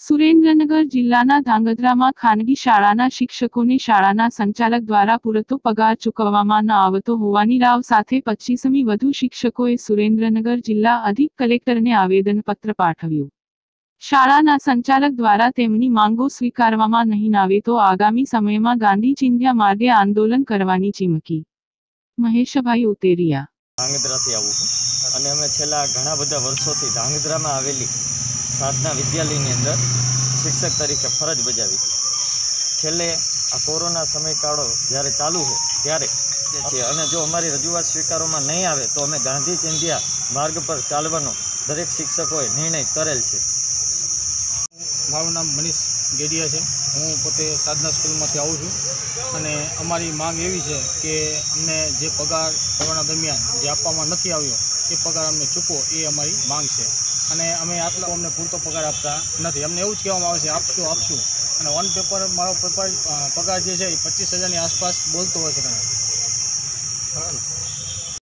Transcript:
સુરેન્દ્રનગર જિલ્લાના ધાંગધ્રામાં ખાનગી શાળાના શિક્ષકોને શાળાના સંચાલક દ્વારા પૂરતો પગાર ચૂકવવામાં ન આવતો હોવાની રાવ સાથે પચીસમી વધુ શિક્ષકોએ સુરેન્દ્રનગર જિલ્લા અધિક કલેક્ટરને આવેદનપત્ર પાઠવ્યું. શાળાના સંચાલક દ્વારા તેમની માંગો સ્વીકારવામાં નહીં આવે તો આગામી સમયમાં ગાંધી ચિંધ્યા માર્ગે આંદોલન કરવાની ચીમકી. મહેશભાઈ ઉતેરિયા. ધાંગધ્રાથી આવું અને અમે છેલ્લા ઘણા બધા વર્ષોથી ધાંગધ્રામાં આવેલી સાધના વિદ્યાલયની અંદર શિક્ષક તરીકે ફરજ બજાવી છે. છેલ્લે આ કોરોના સમયગાળો જ્યારે ચાલુ છે ત્યારે છે અને જો અમારી રજૂઆત સ્વીકારવામાં નહીં આવે તો અમે ગાંધી ચિંધ્યા માર્ગ પર ચાલવાનો દરેક શિક્ષકોએ નિર્ણય કરેલ છે. મારું નામ મનીષ ગેડિયા છે. હું પોતે સાધના સ્કૂલમાંથી આવું છું. અને અમારી માંગ એવી છે કે અમને જે પગાર કોરોના દરમિયાન જે આપવામાં નથી આવ્યો એ પગાર અમને ચૂકવો એ અમારી માંગ છે. અને અમે આટલો અમને પૂરતો પગાર આપતા નથી. અમને એવું જ કહેવામાં આવે છે, આપશું આપશું. અને ઓન પેપર મારો પેપર પગાર જે છે એ પચીસ હજારની આસપાસ બોલતો હોય છે કદાચ.